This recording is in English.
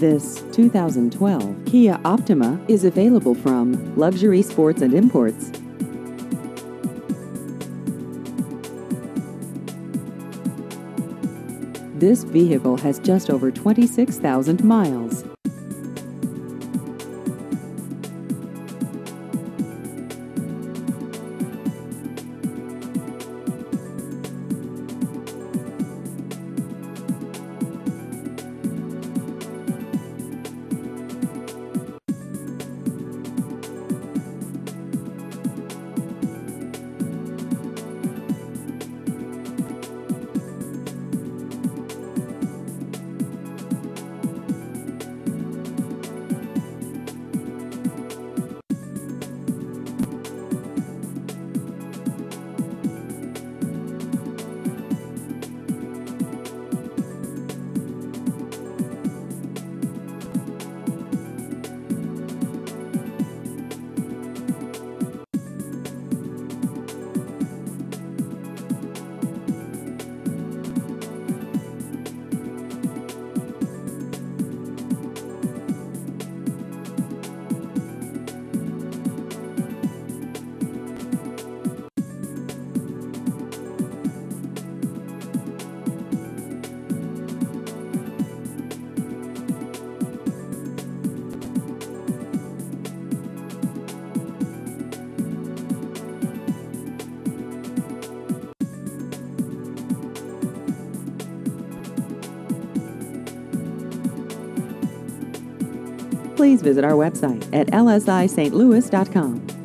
This 2012 Kia Optima is available from Luxury Sports and Imports. This vehicle has just over 26,000 miles. Please visit our website at lsistlouis.com.